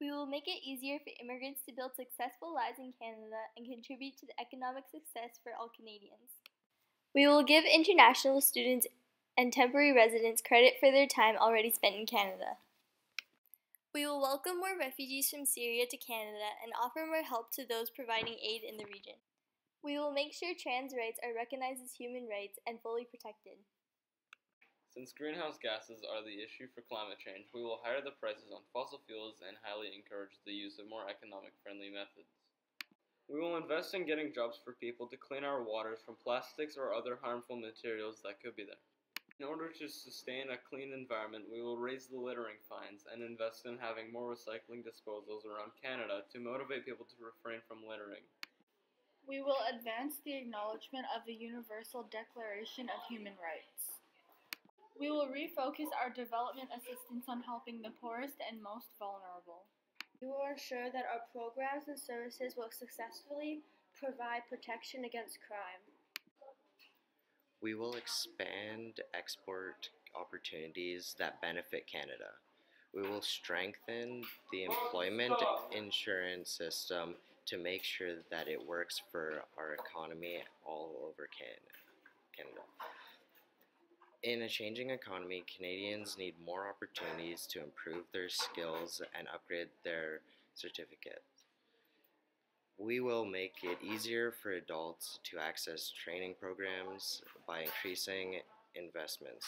We will make it easier for immigrants to build successful lives in Canada and contribute to the economic success for all Canadians. We will give international students and temporary residents credit for their time already spent in Canada. We will welcome more refugees from Syria to Canada and offer more help to those providing aid in the region. We will make sure trans rights are recognized as human rights and fully protected. Since greenhouse gases are the issue for climate change, we will higher the prices on fossil fuels and highly encourage the use of more economic friendly methods. We will invest in getting jobs for people to clean our waters from plastics or other harmful materials that could be there. In order to sustain a clean environment, we will raise the littering fines and invest in having more recycling disposals around Canada to motivate people to refrain from littering. We will advance the acknowledgement of the Universal Declaration of Human Rights. We will refocus our development assistance on helping the poorest and most vulnerable. We will ensure that our programs and services will successfully provide protection against crime. We will expand export opportunities that benefit Canada. We will strengthen the employment insurance system to make sure that it works for our economy all over Canada. Canada. In a changing economy, Canadians need more opportunities to improve their skills and upgrade their certificate. We will make it easier for adults to access training programs by increasing investments